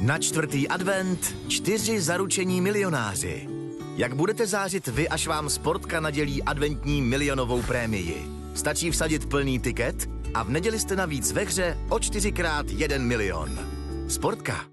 Na čtvrtý advent čtyři zaručení milionáři. Jak budete zářit vy, až vám Sportka nadělí adventní milionovou prémii? Stačí vsadit plný tiket a v neděli jste navíc ve hře o čtyřikrát jeden milion. Sportka.